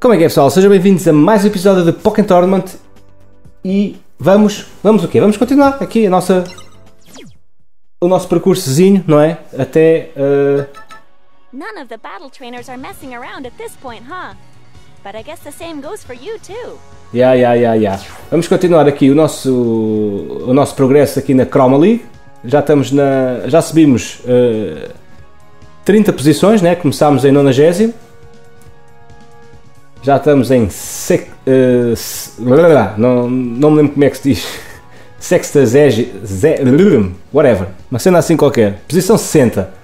Como é que é pessoal? Sejam bem-vindos a mais um episódio de Pokémon Tournament e vamos, vamos o quê? Vamos continuar aqui a nossa, o nosso percursozinho, não é? Até, uh... None of the battle trainers are messing around at this point, huh? But I guess the same goes for you too. Yeah, yeah, yeah, yeah. Vamos continuar aqui o nosso, o nosso progresso aqui na Chroma League. Já estamos na, já subimos uh, 30 posições, né? Começámos em 90 já estamos em sec, uh, não, não me lembro como é que se diz. Sexta Zege. Whatever. Uma cena assim qualquer. Posição 60.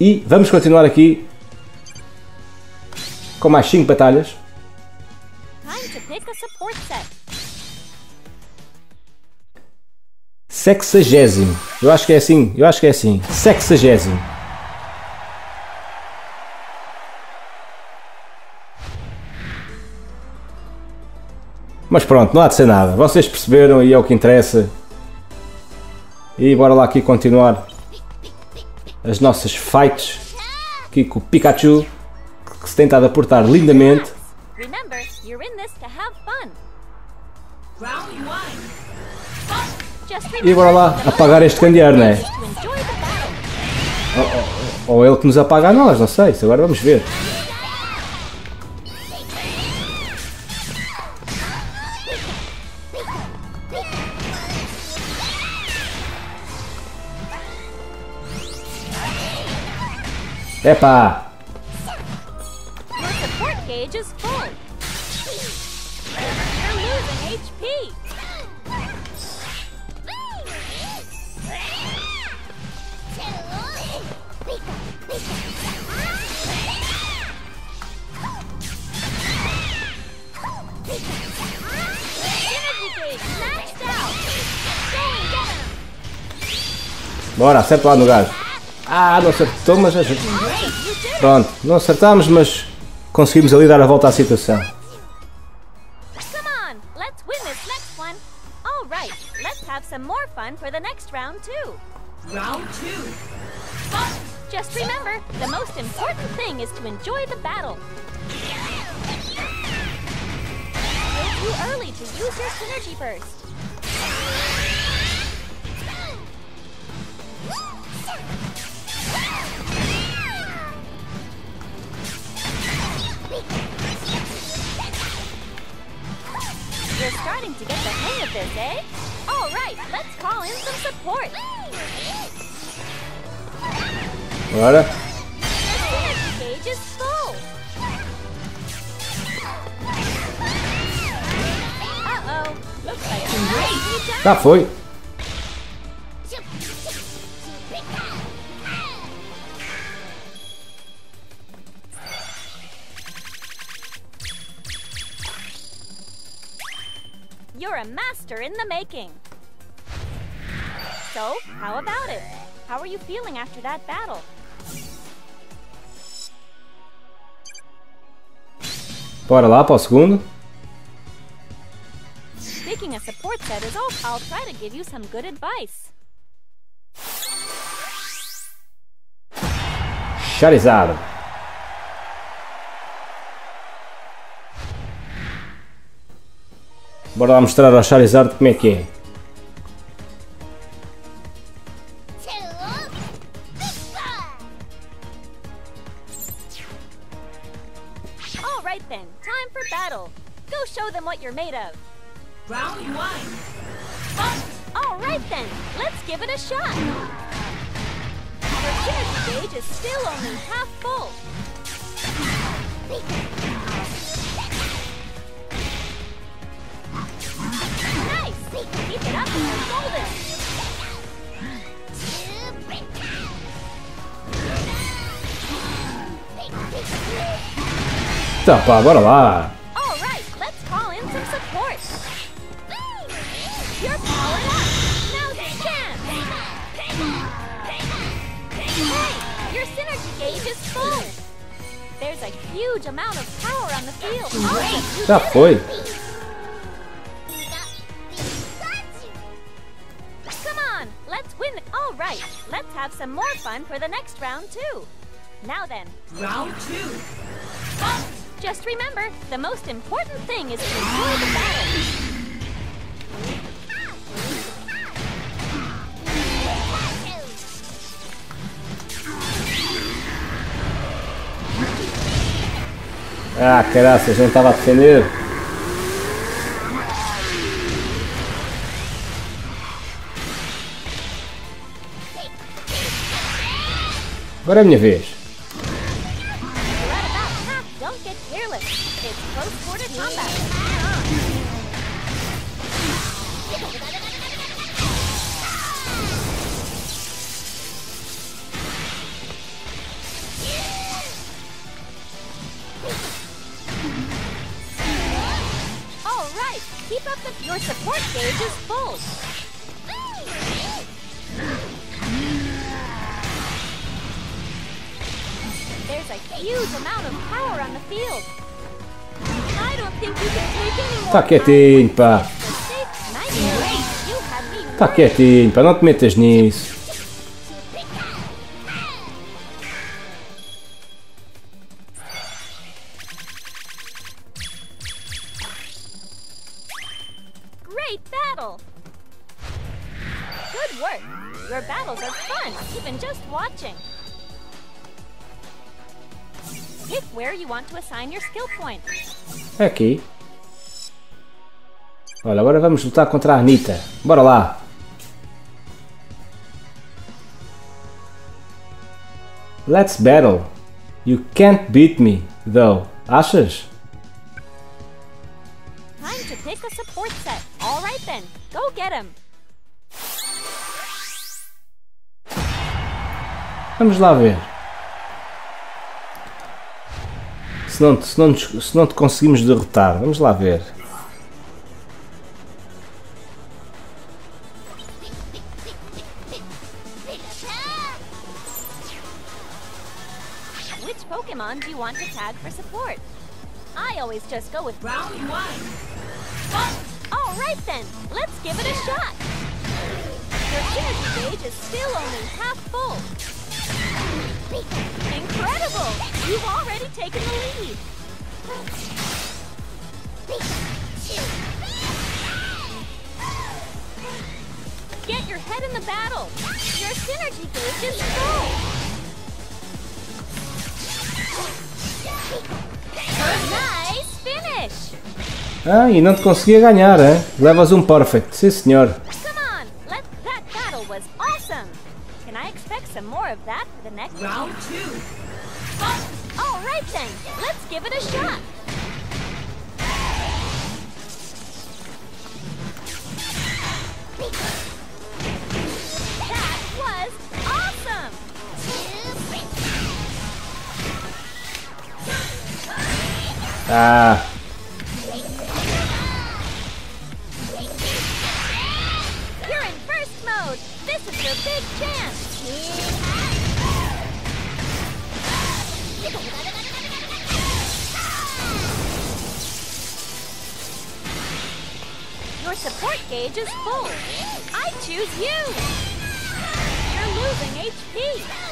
E vamos continuar aqui com mais 5 batalhas. Sexagésimo. Eu acho que é assim. Eu acho que é assim. Sexagésimo. Mas pronto, não há de ser nada. Vocês perceberam e é o que interessa. E bora lá aqui continuar as nossas fights aqui com o Pikachu que se tem estado a portar lindamente. E bora lá apagar este candeeiro, não é? Ou, ou, ou ele que nos apaga a nós, não sei. Agora vamos ver. HP. Bora, acerta lá no gajo. Ah, não acertou, mas... Pronto, não acertámos, mas conseguimos ali dar a volta à situação. Come on, let's win this next one. All right, let's have some more fun for the next round too. Round two. Just remember, the most important thing is to enjoy the battle. It's too early to use your synergy burst. You're starting to get the hang of this, eh? All right, let's call in some support. Bora. The synergy is full. Uh-oh. Looks like. Já foi. So, how about it? How are you feeling after that battle? Bora lá para o segundo. Picking a support set is all. I'll try to give you some good advice. Charizard. Bora lá mostrar ao Charizard como é que é. All right then, time for the field. You Já foi. Let's have some more fun for the next round too. Now then, Round two. Just remember, the most important thing is to enjoy the battle. Ah, caraças, não estava a defender. Agora é a minha vez. Take any more. Tá quietinho, pá. You have me Tá quietinho, pá, não te metas nisso. Great battle! Good work! Your battles are fun, even just watching. Pick where you want to assign your skill point. Aqui. Olha, agora vamos lutar contra a Anitta. Bora lá. Let's battle. You can't beat me, though. Achas? Time to pick a support set. All right then, go get him. Vamos lá ver. Se não, se, não, se não te conseguimos derrotar, vamos lá ver. Want to tag for support? I always just go with. Round one. All right then, let's give it a shot. Your energy gauge is still only half full. Incredible! You've already taken the lead. Get your head in the battle. Your synergy gauge is full. Ah, e não te conseguia ganhar, é? Levas um perfect, sim senhor. Round two. All right then, let's give it a shot. Ah, You're in burst mode. This is your big chance. Your support gauge is full. I choose you. You're losing HP.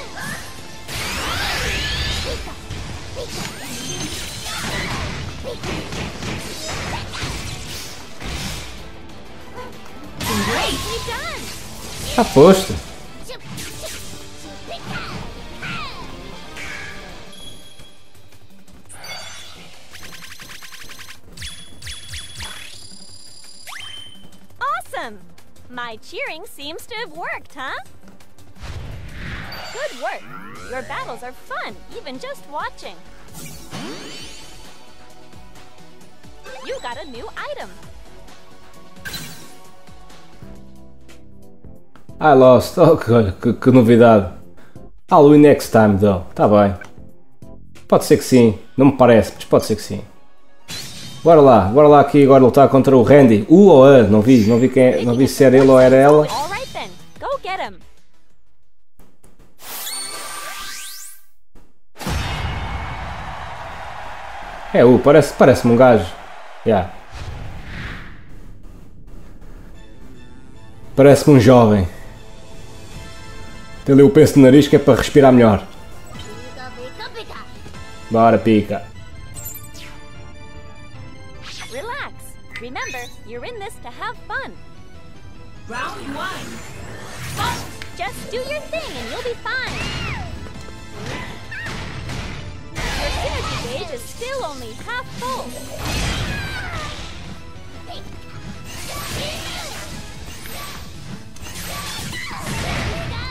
Awesome! My cheering seems to have worked, huh? Good work. Your battles are fun, even just watching. You got a new item. I lost. Oh, que, que, novidade. I'll win next time, though. Tá bem. Pode ser que sim. Não me parece, mas pode ser que sim. Bora lá. Bora lá aqui agora lutar contra o Randy. U ou A? Não vi. Não vi, quem, é- não vi se era ele ou era ela. É U. Parece- Parece-me um gajo. Yeah. Parece-me um jovem. Tem ali o penso no nariz que é para respirar melhor. Bora, pica. Relax. Remember, you're in this to have fun. Round one. Just do your thing and you'll be fine. Your synergy gauge is still only half full.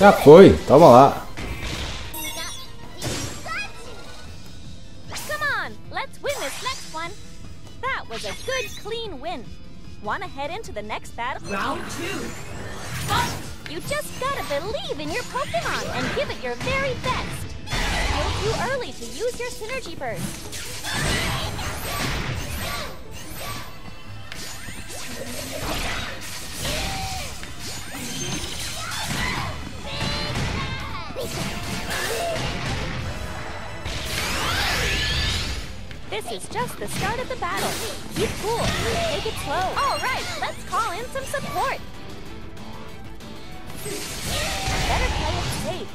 Já foi, toma lá. Come on, let's win this next one. That was a good, clean win. Want to head into the next battle? Round two. You just gotta believe in your Pokemon and give it your very best. Still too early to use your Synergy Burst. The start of the battle. Keep cool. Take it slow. All right, let's call in some support. Better play it safe.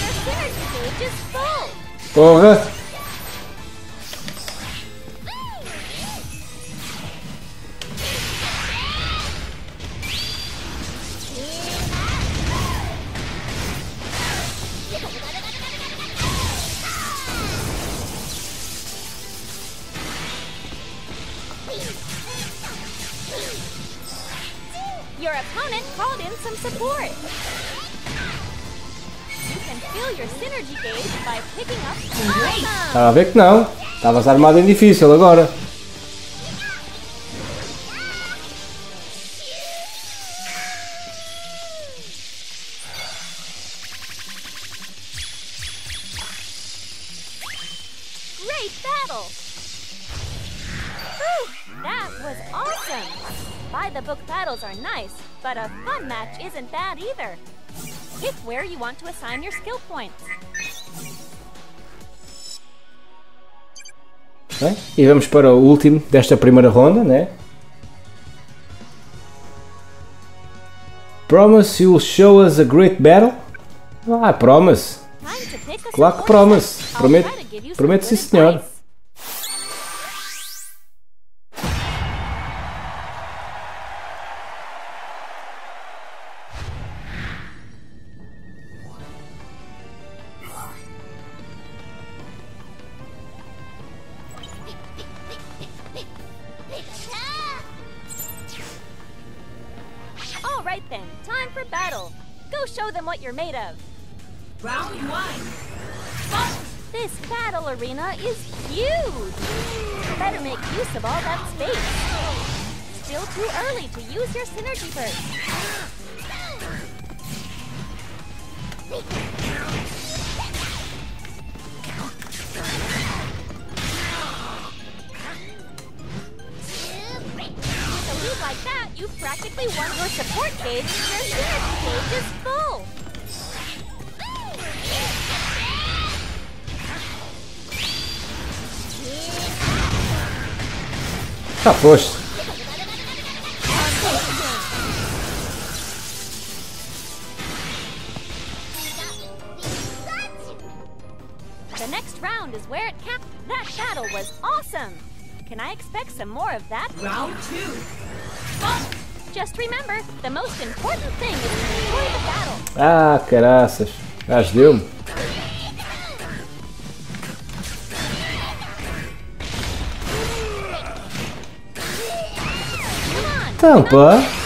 Your synergy gauge is full. Porra! Your up Awesome! Estava a ver que não. Estavas armado em difícil agora. Isn't bad either. Pick where you want to assign your skill points. Bem, e vamos para o último desta primeira ronda, né? Promise you'll show us a great battle? Ah, promise. Claro que promise. Prometo- prometo sim, senhor. Is huge! Better make use of all that space. Still too early to use your synergy burst. Já foste. The next round is where it cap. That battle was awesome. Can I expect some more of that? Round two. Just remember, the most important thing is to enjoy the battle. Ah, caraças. Gajo deu-me. Tampa.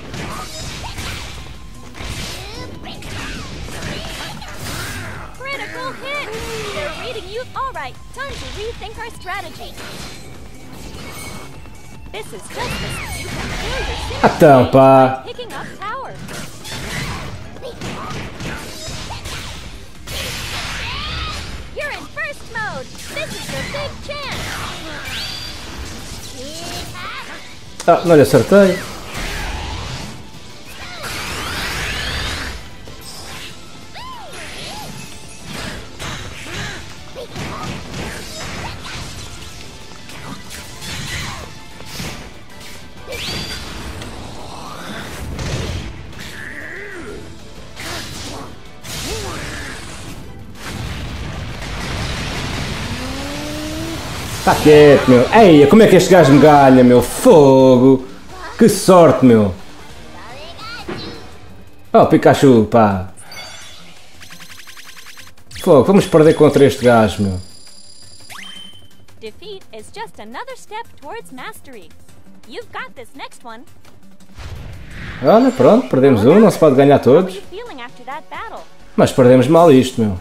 Critical hit! They're reading you. All right, time to rethink our strategy. This is just this. You can feel your synergy pá. picking up power. You're in burst mode. This is your big chance. Ah, não lhe acertei. Está quieto, meu. Eia, como é que este gajo me ganha, meu? Fogo! Que sorte, meu! Oh, Pikachu, pá! Fogo, vamos perder contra este gajo, meu. Defeat is just another step towards mastery. You've got this next one. Olha, pronto, perdemos um, não se pode ganhar todos. Mas perdemos mal isto, meu.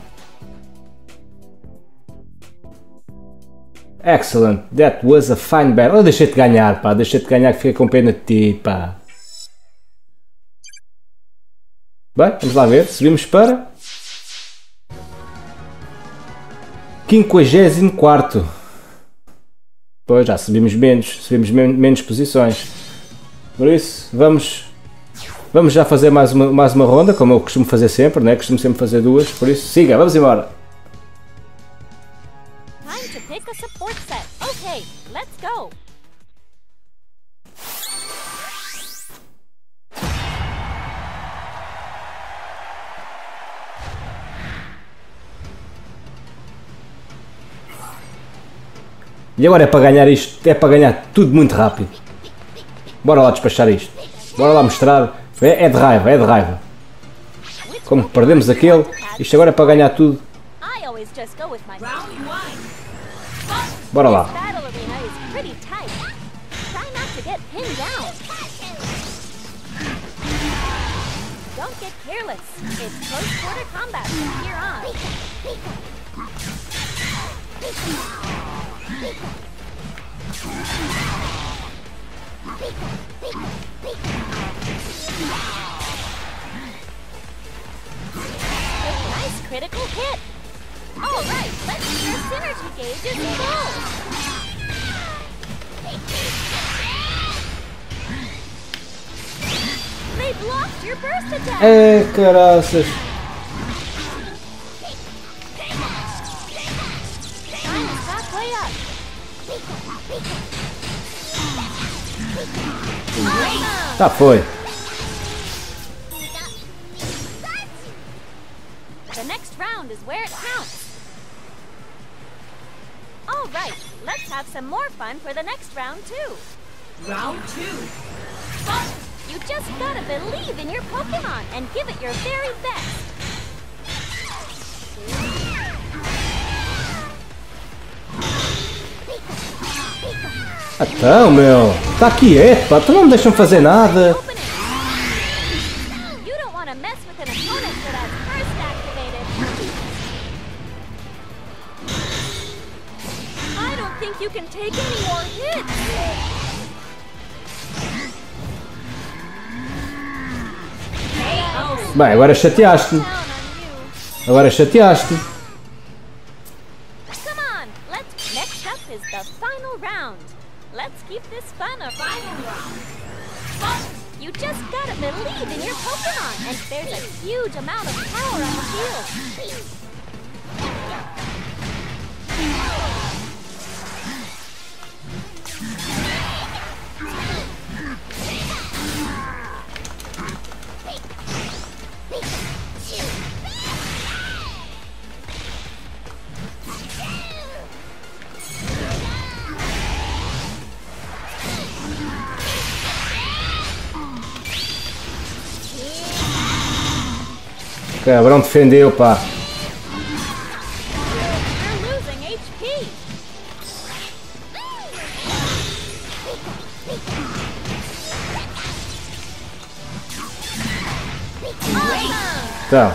Excellent, that was a fine battle. Eu deixei-te ganhar, pá, deixei-te ganhar que fiquei com pena de ti, pá. Bem, vamos lá ver, subimos para... 54 Pois, já subimos menos, subimos men- menos posições. Por isso, vamos... Vamos já fazer mais uma, mais uma ronda, como eu costumo fazer sempre, né? Costumo sempre fazer duas, por isso, siga, vamos embora. Pick a support set. Okay, let's go. E agora é para ganhar isto, é para ganhar tudo muito rápido. Bora lá despachar isto. Bora lá mostrar. É, é de raiva, é de raiva. Como perdemos aquele, isto agora é para ganhar tudo. Bora lá. Nice critical hit. All right, let's see your synergy gauge is full. They blocked your burst attack. É caraças. Tá, foi. More fun for the next round too. Round two. You just gotta believe in your Pokemon and give it your very best. Então, meu. Tá quieto, pá. Tu não me deixam fazer nada. This fun a final round. You just gotta believe in your Pokemon, and there's a huge amount of power on the field. Cabrão defendeu, pá. Então.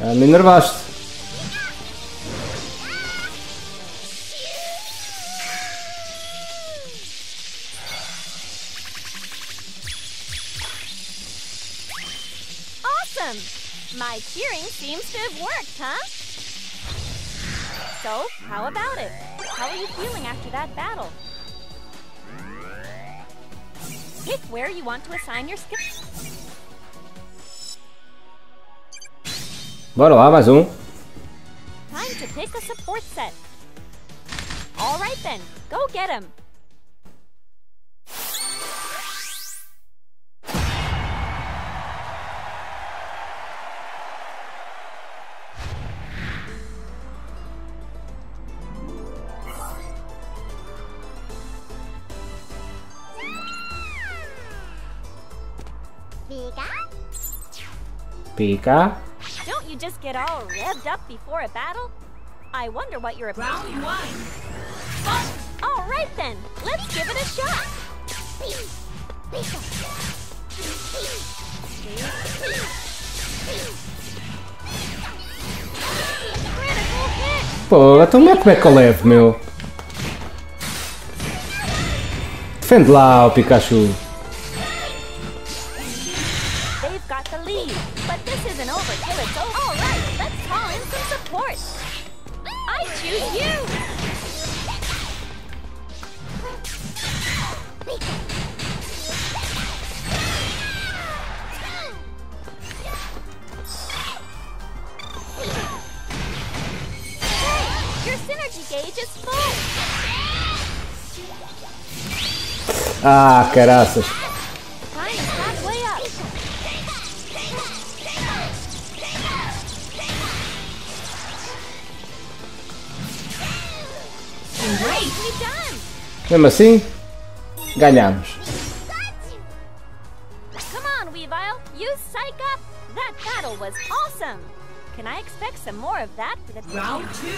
Ah, me enervaste. My cheering seems to have worked, huh? So, how about it? How are you feeling after that battle? Pick where you want to assign your skill. Bora lá, mais um. Time to pick a support set. All right then, go get him. Pica. Don't you just get all revved up before a battle? I wonder what your Round one. All right then, let's give it a shot. Critical hit. Pô, então como é, como é que eu levo, meu? Defende lá o Pikachu. Caraças. Mesmo assim, ganhamos. Come on, Weavile. You psych up. That battle was awesome. Can I expect some more of that for the Round two.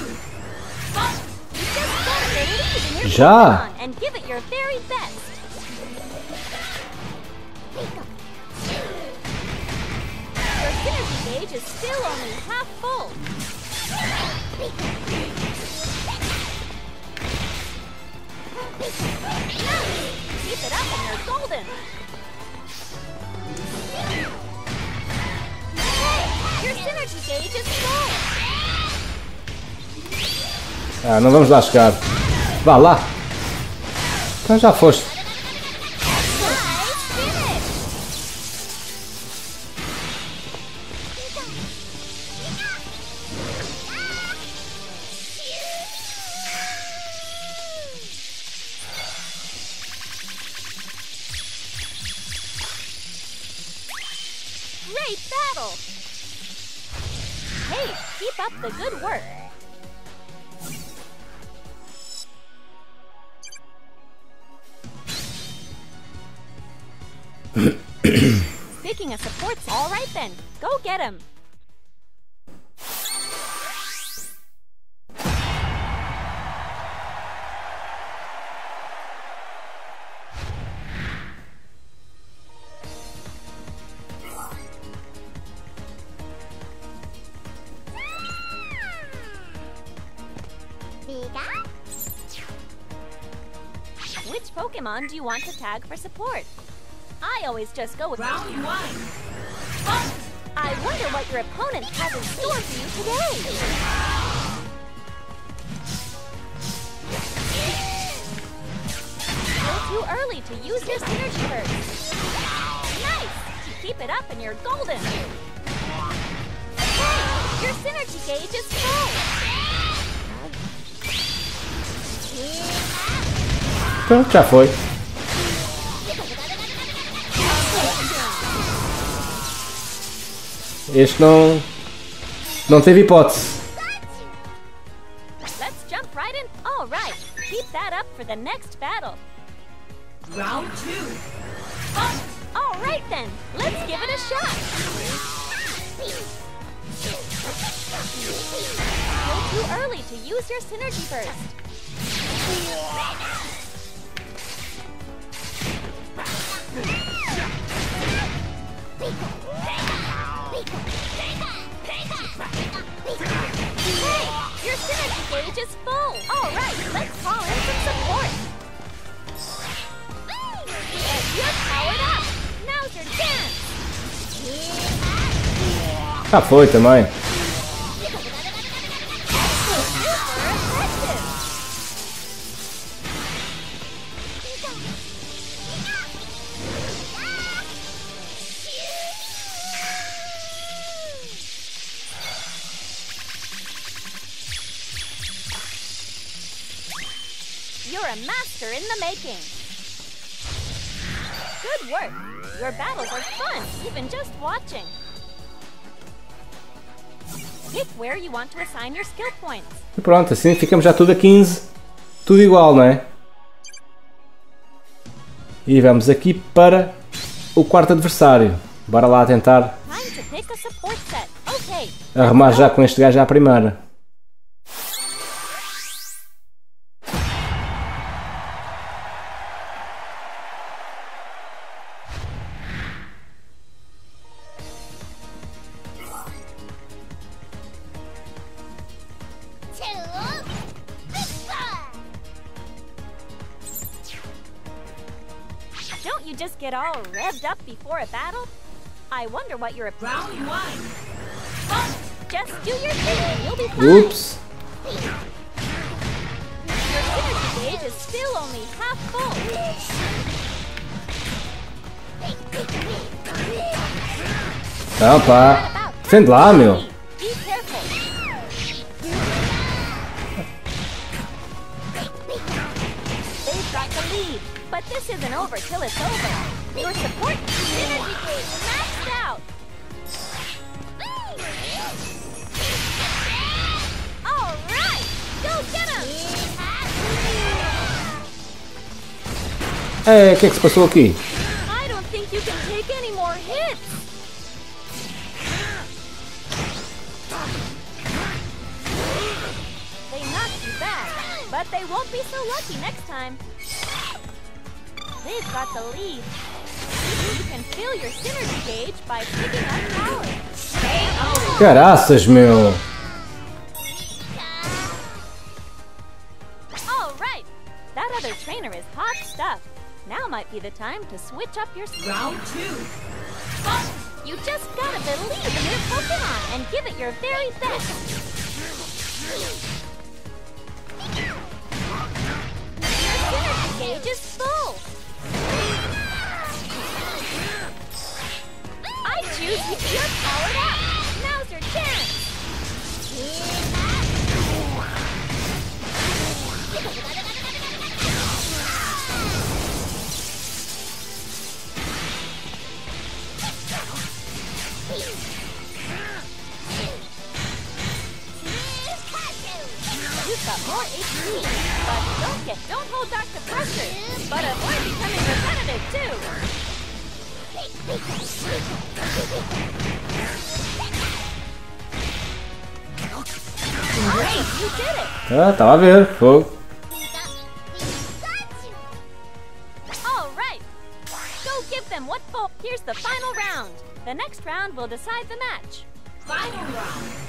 You just gotta believe in your Já? Pokemon and give it your very best. Your synergy gauge is still only half full. Keep it up and you're golden. Your synergy gauge is full. Ah, não vamos chegar. Vá lá. Então já foste. Right then, go get him. Which Pokemon do you want to tag for support? I always just go with Round one. I wonder what your opponent has in store for you today. Too early to use your synergy. Nice! Keep it up and you're golden. Hey, your synergy gauge is full. Pronto, já foi. Este não. Não teve hipótese. Let's jump right in. All right, keep that up for the next battle. Round two. All right then, let's give it a shot. Still too early to use your synergy burst. Hey, your synergy gauge is full. All right, let's call in some support. And you're powered up. Now's your chance. Ah, foi também. Making. Good work. Your battles are fun, even just watching. Pick where you want to assign your skill points. E pronto, assim ficamos já tudo a 15. Tudo igual, não é? E vamos aqui para o quarto adversário. Bora lá tentar arrumar já com este gajo à primeira. Wonder what your Round one. Just do your thing and you'll be fine. Ups! Your synergy gauge is still only half full. Então pá. Defende lá, meu. Be careful. They've got the lead, but this isn't over till it's over. Your support synergy gauge É, o que é que se passou aqui? But they won't be so lucky next time. They've got the lead. You can fill your synergy gauge by picking up power. Caraças, meu. Now might be the time to switch up your. Round two. You just gotta believe in your Pokemon and give it your very best. Your synergy gauge is full. I choose you. You're HP, but don't get, don't hold back the pressure. But avoid becoming repetitive too. Great, you did it. Ah, estava a ver. Fogo. All right. Go give them what for. Here's the final round. The next round will decide the match. Final round.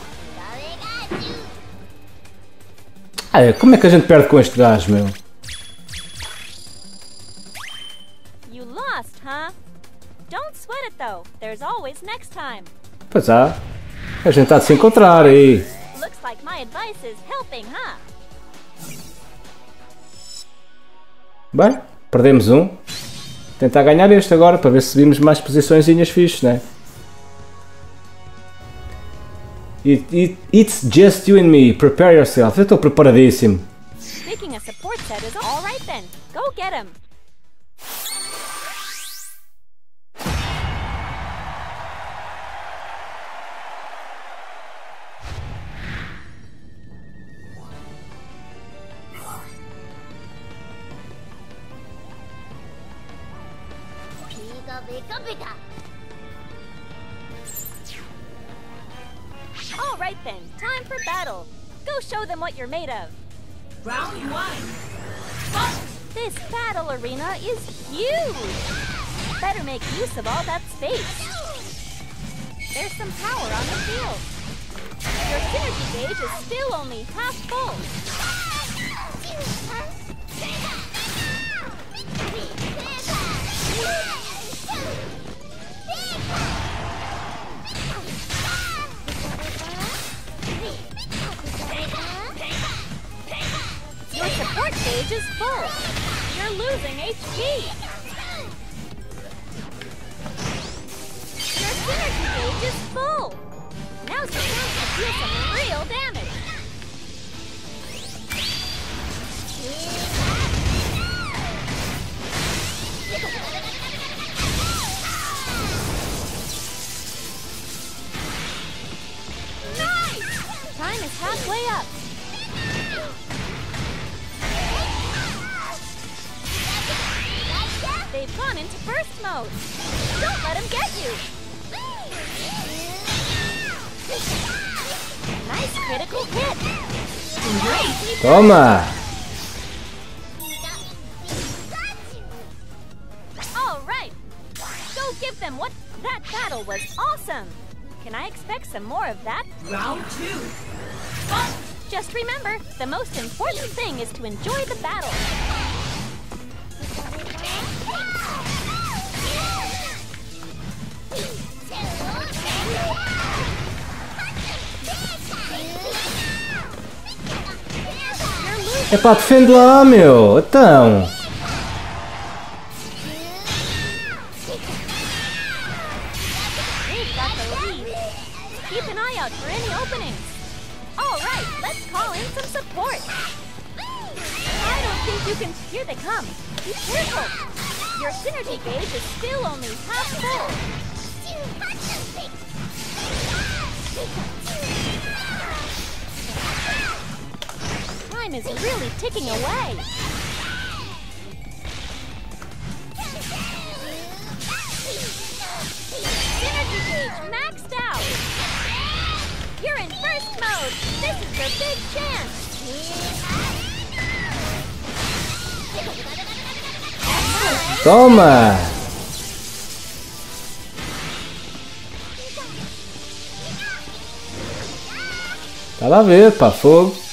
Ah, como é que a gente perde com este gajo, meu? you lost, huh? Don't sweat it though. There's always next time. Pois há. A gente está de se encontrar aí. Looks like my advice is helping, huh? Bem, perdemos um. Tentar ganhar este agora para ver se subimos mais posiçõezinhas fixes, né? It, it, it's just you and me. Prepare yourself. Eu estou preparadíssimo. Making a support set is all right then. Go get him. All right then, time for battle. Go show them what you're made of. Round one. This battle arena is huge! Better make use of all that space. There's some power on the field. Your synergy gauge is still only half full. Your gauge is full. You're losing HP. Your synergy gauge is full. Now's the chance to deal some real damage. Into burst mode. Don't let him get you. Nice critical hit. Great. Toma! All right. Go give them what that battle was awesome. Can I expect some more of that? Round two. Just remember, the most important thing is to enjoy the battle. É pá, defende lá, meu! Então! They've Time is really ticking away. Synergy gauge maxed out. You're in burst mode. This is your big chance. Toma! Tá lá ver, pá, fogo.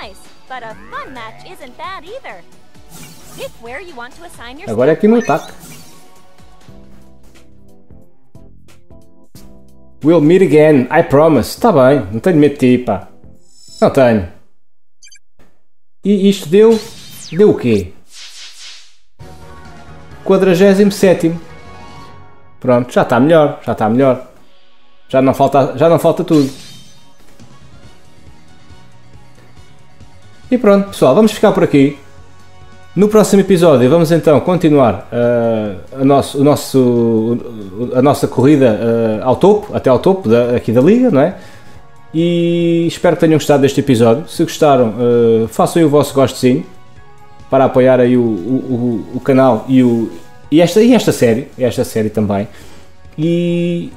Nice, but a fun match isn't bad either. Pick where you want to assign your Agora é aqui no ataque. We'll meet again, I promise. Tá bem, não tenho medo de ti, pá. Não tenho. E isto deu. Deu o quê? 47. Pronto, já está melhor, já está melhor. Já não falta, já não falta tudo. E pronto, pessoal, vamos ficar por aqui. No próximo episódio vamos então continuar uh, a, nosso, o nosso, a nossa corrida uh, ao topo, até ao topo da, aqui da liga, não é? E espero que tenham gostado deste episódio. Se gostaram, uh, façam aí o vosso gostezinho para apoiar aí o, o, o, o canal e, o, e, esta, e esta série, esta série também. E,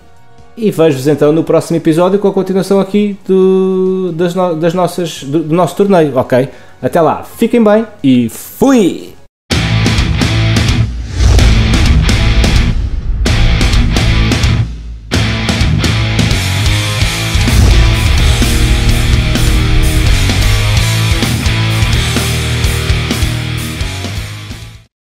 e vejo-vos então no próximo episódio com a continuação aqui do, das, no, das nossas, do, do nosso torneio, ok? Até lá, fiquem bem e fui!